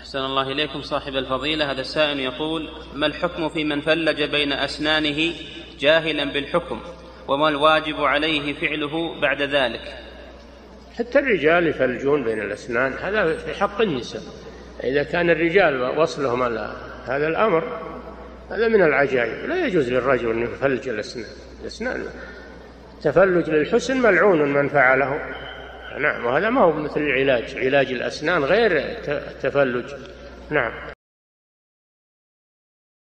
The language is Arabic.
أحسن الله إليكم صاحب الفضيلة. هذا السائل يقول ما الحكم في من فلج بين أسنانه جاهلا بالحكم وما الواجب عليه فعله بعد ذلك؟ حتى الرجال يفلجون بين الأسنان هذا في حق النساء. إذا كان الرجال وصلهم هذا الأمر هذا من العجائب. لا يجوز للرجل أن يفلج الأسنان. الأسنان تفلج للحسن ملعون من فعله. نعم وهذا ما هو مثل العلاج. علاج الأسنان غير تفلج. نعم.